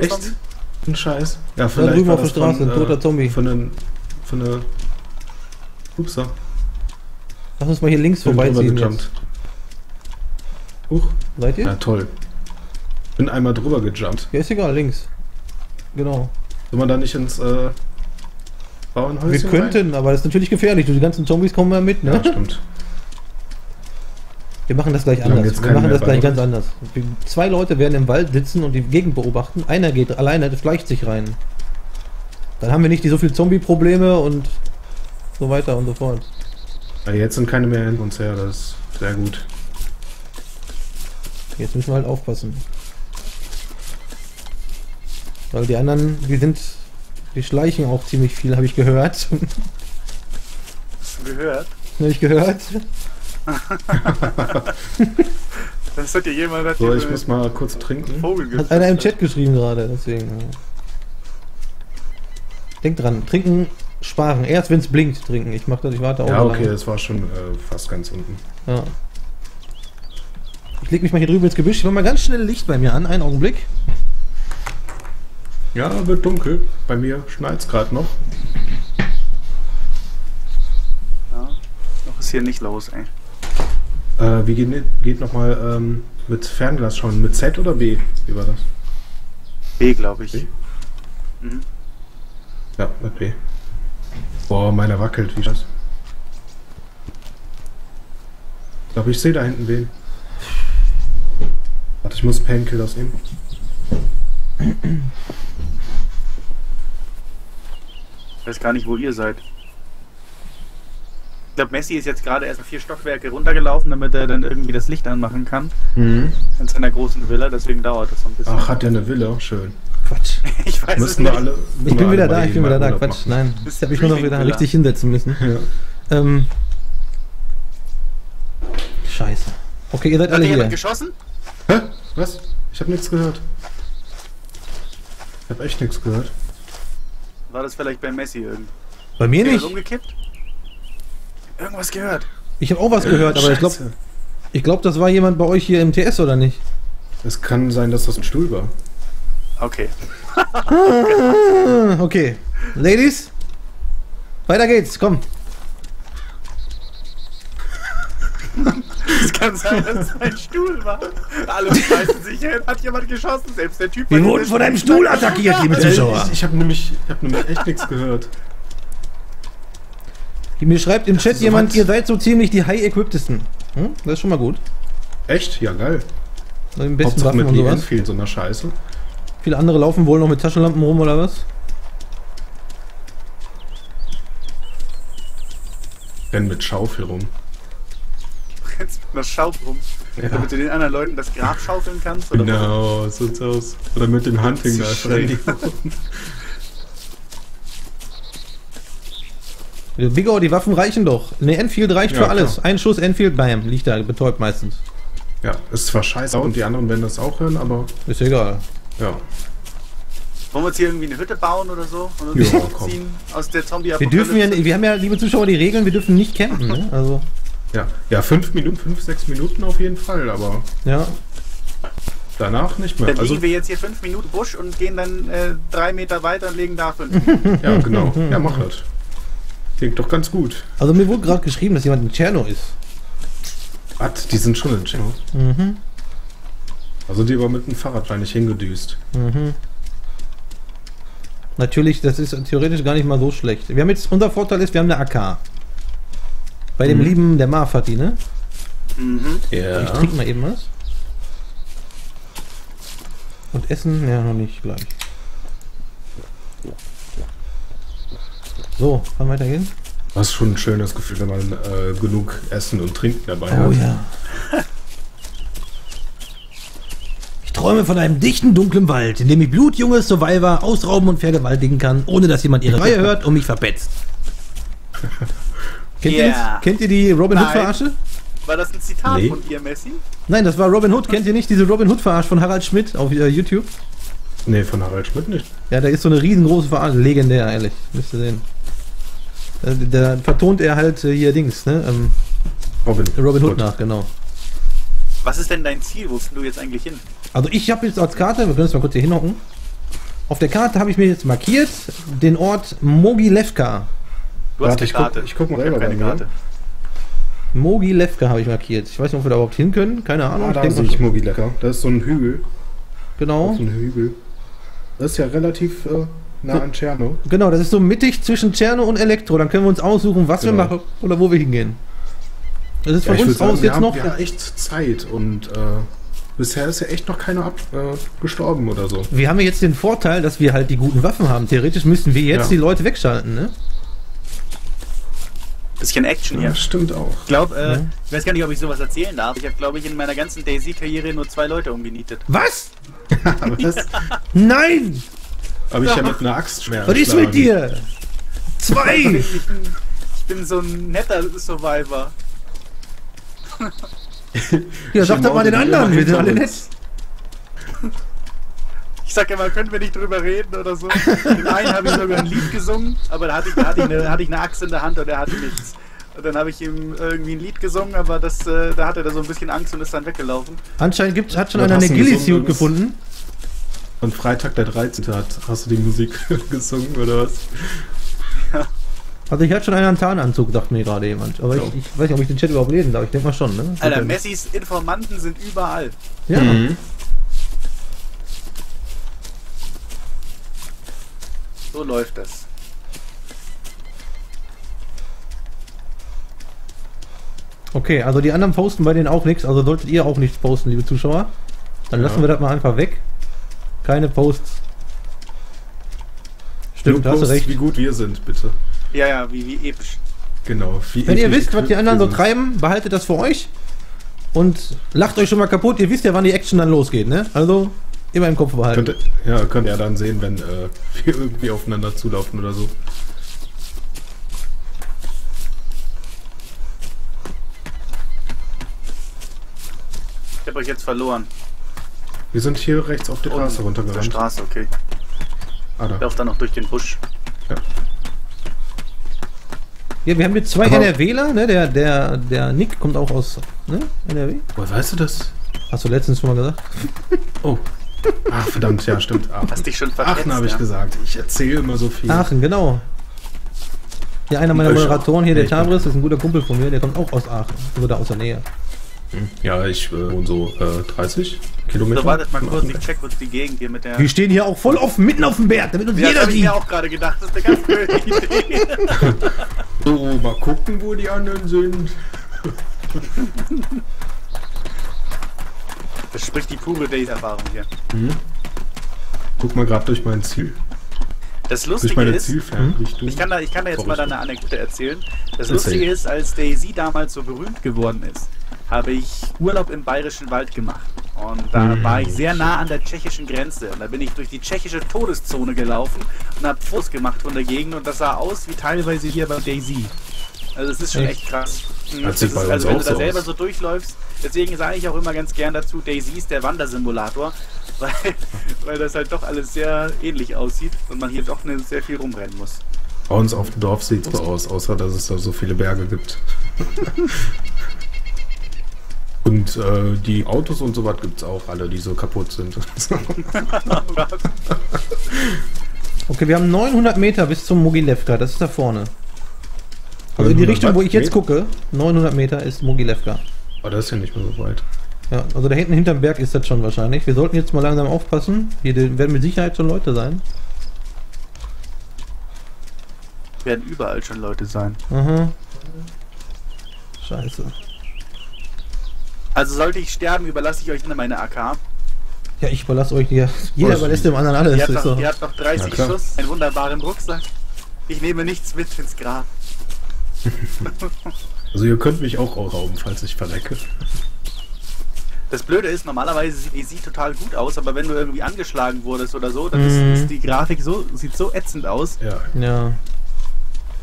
Echt? Zombie? Ein Scheiß. Ja, Da drüben war auf der das von, äh, Straße, ein toter Zombie. Von den, von der... Upsa. Lass uns mal hier links Bin drüber vorbeiziehen. Huch. Seid ihr? Ja, toll. Bin einmal drüber gejumpt. Ja, ist egal, links. Genau. Soll man da nicht ins äh, Bauernhäuschen Wir könnten, aber das ist natürlich gefährlich. Du, die ganzen Zombies kommen mal mit, Rein? ne? Ja, stimmt. Wir machen das gleich anders. Wir machen das gleich bei ganz anders. Zwei Leute werden im Wald sitzen und die Gegend beobachten. Einer geht alleine, das schleicht sich rein. Dann haben wir nicht die so viel Zombie-Probleme und so weiter und so fort. Ja, jetzt sind keine mehr hinter uns her, das ist sehr gut. Jetzt müssen wir halt aufpassen. Weil die anderen, die sind, die schleichen auch ziemlich viel, habe ich gehört. Hast du gehört? habe ich gehört. Das hat ja jemand hat So, ich muss mal kurz trinken. Vogel Hat einer im. Chat geschrieben gerade, deswegen. ja. Denkt dran, trinken, sparen. Erst wenn es blinkt, trinken. Ich mache das, ich warte auch. Ja, okay, lange. das war schon äh, fast ganz unten. Ja. Ich leg mich mal hier drüben ins Gebüsch. Ich mach mal ganz schnell Licht bei mir an. Einen Augenblick. Ja, wird dunkel. Bei mir schneit's gerade noch. Ja. Noch ist hier nicht los, ey. Äh, wie geht, geht nochmal ähm, mit Fernglas schauen? Mit Z oder B? Wie war das? B, glaube ich. B? Mhm. Ja, mit B. Boah, meiner wackelt, wie das? Ich glaube, ich sehe da hinten wen. Warte, ich muss Painkillers nehmen. Ich weiß gar nicht, wo ihr seid. Ich glaube, Messi ist jetzt gerade erst mal vier Stockwerke runtergelaufen, damit er dann irgendwie das Licht anmachen kann. In seiner großen Villa, deswegen dauert das so ein bisschen. Ach, hat der eine Villa? Schön. Quatsch. ich weiß es Müssen wir nicht. alle. Ich bin wieder da, ich bin wieder da. Urlaub Quatsch. machen. Nein. Das Ich habe mich nur noch wieder richtig hinsetzen müssen. Ja. Ähm. Scheiße. Okay, ihr seid Hat alle hier. geschossen? Hä? Was? Ich habe nichts gehört. Ich habe echt nichts gehört. War das vielleicht bei Messi irgendwie? Bei mir nicht. umgekippt? Irgendwas gehört. Ich habe auch was gehört, aber ich glaube, Scheiße. ich glaub, das war jemand bei euch hier im TS oder nicht? Es kann sein, dass das ein Stuhl war. Okay. Ah, Okay. Ladies, weiter geht's. Komm. Es kann sein, dass es ein Stuhl war. Alle schmeißen sich hin, hat jemand geschossen, selbst der Typ. Wir wurden von einem Stuhl attackiert, liebe Zuschauer. Ich, ich habe nämlich, ich hab nämlich echt nichts gehört. Mir schreibt im Chat jemand, was? ihr seid so ziemlich die high-equiptesten. Hm? Das ist schon mal gut. Echt? Ja, geil. Im besten Hauptsache Waffen mit und Lee sowas. Enfield, so einer Scheiße. Viele andere laufen wohl noch mit Taschenlampen rum oder was? Renn mit Schaufel rum. Jetzt mit einer Schaufel rum. Ja. Damit du den anderen Leuten das Grab schaufeln kannst? Oder Genau, so sieht's aus. Oder mit dem Hunting Zu Knife. schön. Bigger, die Waffen reichen doch. Ne, Enfield reicht Ja, für alles. klar. Ein Schuss Enfield, bam, liegt da, betäubt meistens. Ja, ist zwar scheiße und die anderen werden das auch hören, aber Ist egal. ja. Wollen wir uns hier irgendwie eine Hütte bauen oder so? Und uns Ja, zurückziehen aus der zombie Wir dürfen ja, wir haben ja, liebe Zuschauer, die Regeln, wir dürfen nicht campen, ne? Also, Ja, ja, fünf Minuten, fünf, sechs Minuten auf jeden Fall, aber ja. danach nicht mehr. Dann Also, liegen wir jetzt hier fünf Minuten Busch und gehen dann äh, drei Meter weiter und legen da fünf. ja, genau. Ja, mach das. Klingt doch ganz gut. Also mir wurde gerade geschrieben, dass jemand in Tscherno ist. Was? Die sind schon in Chino. Mhm. Also die war mit dem Fahrrad wahrscheinlich hingedüst. Mhm. Natürlich, das ist theoretisch gar nicht mal so schlecht. Wir haben jetzt, unser Vorteil ist, wir haben eine AK. Bei dem Mhm. lieben, der Marfati, ne? Mhm. Ich trinke mal eben was. Und essen, ja, noch nicht gleich. So, kann weitergehen? Das ist schon ein schönes Gefühl, wenn man äh, genug Essen und Trinken dabei Oh hat. ja. Ich träume von einem dichten, dunklen Wald, in dem ich blutjunge Survivor ausrauben und vergewaltigen kann, ohne dass jemand ihre Reihe hört und mich verpetzt. Kennt, ihr Yeah. das? Kennt ihr die Robin. Hood-Verarsche? War das ein Zitat Nee. von ihr, Messi? Nein, das war Robin Hood. Kennt ihr nicht diese Robin Hood-Verarsche von Harald Schmidt auf äh, YouTube? Nee, von Harald Schmidt nicht. Ja, da ist so eine riesengroße Verarsche. Legendär, ehrlich. Müsst ihr sehen. Äh, Da vertont er halt äh, hier Dings, ne? Ähm, Robin, Robin Hood nach, genau. Was ist denn dein Ziel? Wo bist du jetzt eigentlich hin? Also ich habe jetzt als Karte, wir können uns mal kurz hier hinhocken. Auf der Karte habe ich mir jetzt markiert den Ort Mogilevka. Du hast Warte, eine ich guck- Karte. ich guck mal hab selber. Karte. Mogilevka habe ich markiert. Ich weiß nicht, ob wir da überhaupt hin können. Keine Ahnung. Ah, Ich da denk sehe mal- ich Mogi lecker. Das ist so ein Hügel. genau. So ein Hügel. Das ist ja relativ äh, nah an Tscherno. Genau, das ist so mittig zwischen Tscherno und Elektro. Dann können wir uns aussuchen, was wir Genau. machen oder wo wir hingehen. Das ist von ich uns sagen, aus wir jetzt noch. ja echt Zeit und äh, bisher ist ja echt noch keiner ab, äh, gestorben oder so. Wir haben ja jetzt den Vorteil, dass wir halt die guten Waffen haben. Theoretisch müssten wir jetzt Ja. die Leute wegschalten, ne? Bisschen Action hier. Ja, stimmt auch. Ich glaube, äh, Ja. ich weiß gar nicht, ob ich sowas erzählen darf. Ich habe, glaube ich, in meiner ganzen Daisy-Karriere nur zwei Leute umgenietet. Was? Was? Nein! Habe ich ja mit einer Axt schwer Was ist mit dir? Zwei! Ich bin, ich bin so ein netter Survivor. Ja, sag doch mal den anderen, wir sind alle nett. Ich sag immer, können wir nicht drüber reden oder so. Dem einen habe ich sogar ein Lied gesungen, aber da hatte ich, da hatte ich, eine, hatte ich eine Axt in der Hand und er hatte nichts. Und dann habe ich ihm irgendwie ein Lied gesungen, aber das, äh, da hatte er so ein bisschen Angst und ist dann weggelaufen. Anscheinend gibt, hat schon Was einer eine Ghillie-Suit gefunden. Und Freitag der 13. Hat, hast du die Musik gesungen oder was? Also ich hatte schon einen Tarnanzug, dachte mir gerade jemand. Aber ich, Ja. ich weiß nicht, ob ich den Chat überhaupt lesen darf. Ich denke mal schon, ne? Alter, Okay. Messis Informanten sind überall. Ja. Mhm. So läuft das. Okay, also die anderen posten bei denen auch nichts. Also solltet ihr auch nichts posten, liebe Zuschauer. Dann Ja. lassen wir das mal einfach weg. Keine Posts. Stimmt, Nur hast du Post, recht. wie gut wir sind, bitte. Ja, ja, wie, wie episch. Genau. Wie Wenn ihr episch wisst, was die anderen so treiben, behaltet das für euch. Und lacht euch schon mal kaputt. Ihr wisst ja, wann die Action dann losgeht, ne? Also immer im Kopf behalten. Könnt, ihr- ja, könnt ihr dann sehen, wenn äh, wir irgendwie aufeinander zulaufen oder so. Ich habe euch jetzt verloren. Wir sind hier rechts auf die Straße Unten, auf der runtergerannt. Straße, okay. Ah, da. Lauf dann noch durch den Busch. Ja, wir haben hier zwei Aber- NRWler, ne? Der, der, der Nick kommt auch aus ne? NRW. Woher weißt du das? Hast du letztens schon mal gesagt? Oh. Ach, verdammt, ja, stimmt. Aachen. Hast dich schon verletzt. Aachen habe ich ja. gesagt. Ich erzähle immer so viel. Aachen, genau. Ja, einer meiner. Moderatoren hier, der Ja, Tabris, ist ein guter Kumpel von mir, der kommt auch aus Aachen. Oder aus der Nähe. Ja, ich äh, wohne so äh, 30 Kilometer. So, wartet mal kurz, ich check kurz die Gegend hier mit der. Wir stehen hier auch voll auf, mitten auf dem Berg, damit uns Ja, jeder habe ich sieht. mir auch gerade gedacht. Das ist eine ganz blöde Idee. So, mal gucken, wo die anderen sind. Das spricht die pure Days-Erfahrung hier. Guck mal gerade durch mein Ziel. Das Lustige meine ist, Zielfernrichtung. ich kann da, ich kann da jetzt mal da Vorrichtung. eine Anekdote erzählen. Das. Lustige ist, als Daisy damals so berühmt geworden ist, habe ich Urlaub im Bayerischen Wald gemacht. Und da Mhm. war ich sehr nah an der tschechischen Grenze. Und da bin ich durch die tschechische Todeszone gelaufen und habe Fotos gemacht von der Gegend. Und das sah aus wie teilweise hier bei Daisy. Also es ist schon Echt? echt krass. Mhm, Das ist, also wenn du da selber aus. so durchläufst, deswegen sage ich auch immer ganz gern dazu, Daisy ist der Wandersimulator, weil, weil das halt doch alles sehr ähnlich aussieht und man hier doch ne, sehr viel rumrennen muss. Bei uns auf dem Dorf sieht es so aus, außer dass es da so viele Berge gibt. und äh, die Autos und so was gibt es auch alle, die so kaputt sind. Okay, wir haben 900 Meter bis zum Mogilevka, das ist da vorne. Also in die 900 Richtung, wo ich jetzt gucke, 900 Meter ist Mogilevka. Aber das ist ja nicht mehr so weit. Ja, also da hinten hinterm Berg ist das schon wahrscheinlich. Wir sollten jetzt mal langsam aufpassen. Hier werden mit Sicherheit schon Leute sein. Werden überall schon Leute sein. Aha. Scheiße. Also sollte ich sterben, überlasse ich euch nur meine AK. Ja, ich überlasse euch hier. Jeder überlässt ist- dem anderen alles. Ihr habt, noch, so. ihr habt noch 30 Ja. Schuss, einen wunderbaren Rucksack. Ich nehme nichts mit ins Grab. Also ihr könnt mich auch rauben, falls ich verrecke. Das Blöde ist, normalerweise sieht die sieht total gut aus, aber wenn du irgendwie angeschlagen wurdest oder so, dann Mhm. ist, ist die Grafik so, sieht so ätzend aus. Ja. Ja.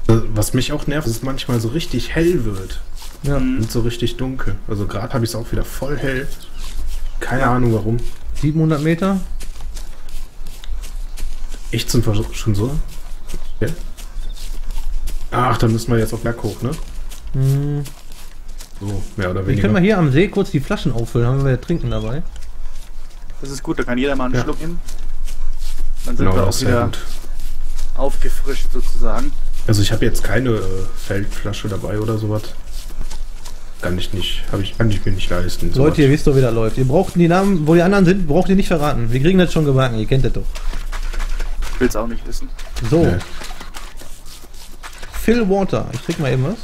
Was mich auch nervt, ist, dass es manchmal so richtig hell wird. Ja. Mhm. Und so richtig dunkel. Also gerade habe ich es auch wieder voll hell. Keine Ahnung warum. 700 Meter. Echt sind wir schon so? Ja. Ach, dann müssen wir jetzt auf Berg hoch, ne? Hm. So, mehr oder Wir weniger. können mal hier am See kurz die Flaschen auffüllen, haben wir ja trinken dabei. Das ist gut, da kann jeder mal einen Ja. Schluck nehmen. Dann sind Genau, wir auch wieder gut. aufgefrischt sozusagen. Also ich habe jetzt keine äh, Feldflasche dabei oder sowas. Kann ich nicht, habe ich, kann ich mir nicht leisten. sowas. Leute, ihr wisst doch, wie das läuft. Ihr braucht die Namen, wo die anderen sind, braucht ihr nicht verraten. Wir kriegen das schon gebacken, ihr kennt das doch. Ich will's auch nicht wissen. So, Nee. Phil Water. Ich trinke mal eben was.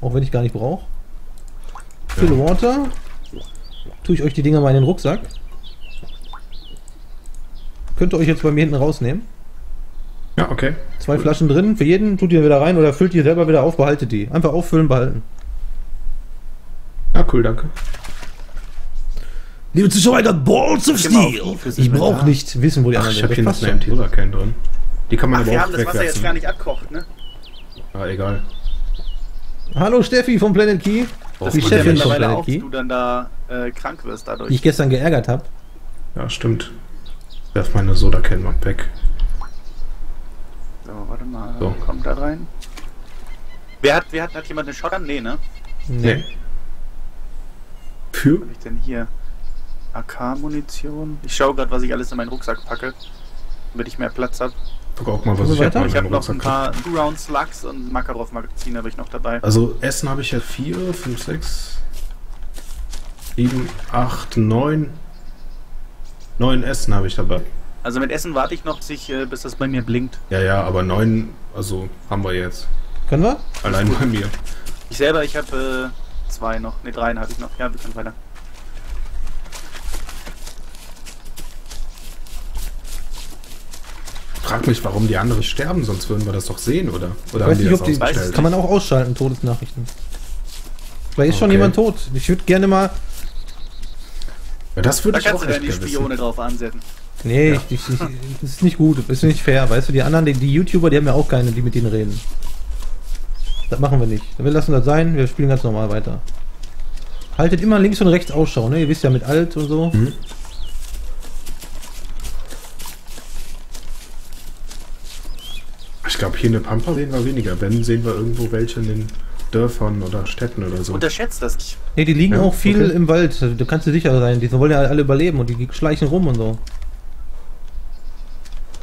Auch wenn ich gar nicht brauche. Phil Water. Tue ich euch die Dinger mal in den Rucksack. Könnt ihr euch jetzt bei mir hinten rausnehmen. Ja, okay. Zwei Flaschen drin, für jeden tut ihr wieder rein oder füllt ihr selber wieder auf, behaltet die. Einfach auffüllen, behalten. Cool, danke. Liebe Zuschauer, das Balls of Steel. die Ich brauche nicht wissen, wo die Ach, anderen ich habe sind. hier noch passt eine schon. MT-Can drin. Die kann man Ach, aber wir auch haben das Wasser jetzt wegwerfen. gar nicht abkocht, ne? Ah, egal. Hallo Steffi vom Planet Key. Das die kommt ja Chefin von mittlerweile Planet auf, Key, dass du dann da äh, krank wirst die dadurch. ich gestern geärgert habe. Ja, stimmt. Werf meine Soda-Can mal weg. So, warte mal. So. Kommt da rein. Wer hat, wer hat, hat jemand eine Shotgun? Nee, ne? Nee. Für? Was hab ich denn hier? AK-Munition. Ich schaue gerade, was ich alles in meinen Rucksack packe. Damit ich mehr Platz habe. Guck auch mal, was Machen ich wir hab weiter? in Ich habe noch ein paar Two-Round Slugs und Makarov-Magazin habe ich noch dabei. Also Essen habe ich ja 4, 5, 6, 7, 8, 9. 9 Essen habe ich dabei. Also mit Essen warte ich noch, bis, ich, äh, bis das bei mir blinkt. Ja, ja, aber 9, also haben wir jetzt. Können wir? Allein bei mir. Ich selber, ich habe äh, zwei noch. Ne, drei habe ich noch. Ja, wir können weiter. Frag mich, warum die anderen sterben, sonst würden wir das doch sehen, oder? Oder Ich weiß nicht, ob die, ausgestellt? kann man auch ausschalten, Todesnachrichten. Vielleicht ist schon Okay. jemand tot. Ich würde gerne mal. Ja, das würde Da ich kannst auch du deine gerne wissen. Spione drauf ansetzen. Nee, Ja. ich, ich, ich, das ist nicht gut. Das ist nicht fair. Weißt du, die anderen, die, die YouTuber, die haben ja auch keine, die mit denen reden. Das machen wir nicht. Wir lassen das sein. Wir spielen ganz normal weiter. Haltet immer links und rechts Ausschau, ne? Ihr wisst ja mit Alt und so. Mhm. Ich glaube, hier in der Pampa sehen wir weniger. Wenn, sehen wir irgendwo welche in den Dörfern oder Städten oder so. Unterschätzt das nicht. Nee, die liegen Ja, auch viel okay. im Wald. Du kannst dir sicher sein. Die wollen ja alle überleben und die schleichen rum und so.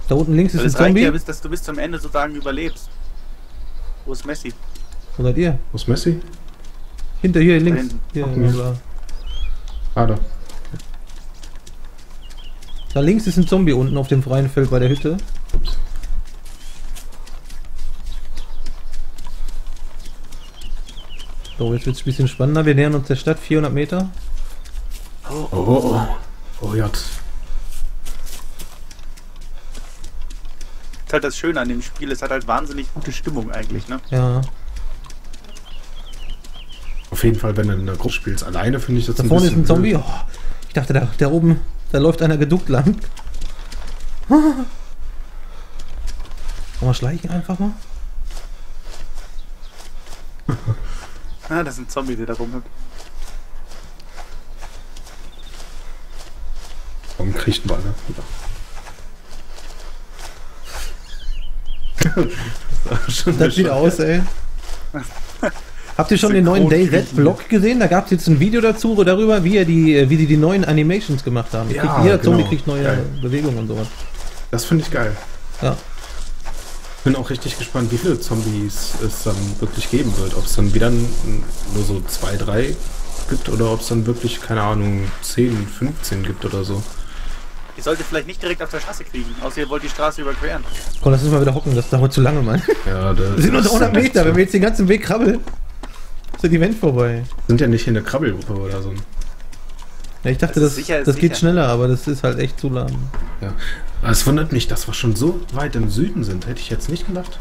Da unten links ist Weil ein Zombie. ja, bis, dass du bis zum Ende sozusagen überlebst. Wo ist Messi? Wo seid ihr? Wo ist Messi? Hinter hier links. Hier, da. Ah, da. da links ist ein Zombie unten auf dem freien Feld bei der Hütte. Ups. So, jetzt wird es ein bisschen spannender. Wir nähern uns der Stadt 400 Meter. Oh, Oh, oh, oh. Oh, ja. Das ist halt das Schöne an dem Spiel. Es hat halt wahnsinnig gute Stimmung eigentlich, ne? Ja. Auf jeden Fall, wenn du in der Gruppe spielst. Alleine finde ich das Da vorne ist ein bisschen Zombie. Oh, ich dachte, da, da oben, da läuft einer geduckt lang. Wollen wir schleichen einfach mal? Ah, das ist ein Zombie, der da rumhüpft. Warum kriegt man, ne? Schon Das sieht aus, ey. Habt ihr schon den neuen Synchron- DayZ-Vlog gesehen? Da gab es jetzt ein Video dazu darüber, wie, er die, wie die die neuen Animations gemacht haben. Ja, kriegt, jeder Zombie genau. kriegt neue Geil. Bewegungen und sowas. Das finde ich geil. Ja. Bin auch richtig gespannt, wie viele Zombies es dann wirklich geben wird. Ob es dann wieder nur so zwei, drei gibt oder ob es dann wirklich, keine Ahnung, 10, 15 gibt oder so. Ihr solltet vielleicht nicht direkt auf der Straße kriegen, außer ihr wollt die Straße überqueren. Komm, lass uns mal wieder hocken, das dauert zu lange, Mann. Ja, da Das sind nur das 300 echt Meter, so. wenn wir jetzt den ganzen Weg krabbeln, ist das Event vorbei. sind ja nicht hier eine Krabbelgruppe oder so. Ja, ich dachte, Das das, ist sicher, das geht sicher. schneller, aber das ist halt echt zu lahm. Ja. Aber es wundert mich, dass wir schon so weit im Süden sind. Hätte ich jetzt nicht gedacht.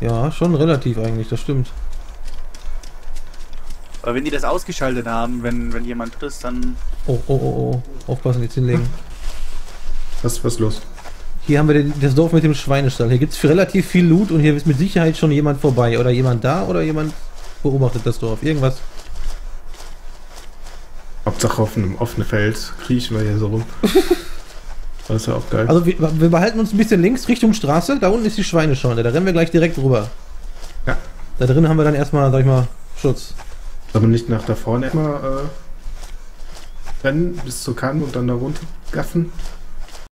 Ja, schon relativ eigentlich, das stimmt. Aber wenn die das ausgeschaltet haben, wenn, wenn jemand ist, dann. Oh, oh, oh, oh. Aufpassen, jetzt hinlegen. Was, was ist los? Hier haben wir den, das Dorf mit dem Schweinestall. Hier gibt es relativ viel Loot und hier ist mit Sicherheit schon jemand vorbei. Oder jemand da oder jemand beobachtet das Dorf. Irgendwas. Hauptsache auf einem offenen Feld kriechen wir hier so rum. Das ist ja auch geil. Also wir, wir behalten uns ein bisschen links Richtung Straße. Da unten ist die Schweinescheune. Da rennen wir gleich direkt rüber. Ja. Da drin haben wir dann erstmal, sag ich mal, Schutz. Soll man nicht nach da vorne immer äh, rennen bis zur Kann und dann da runter gaffen?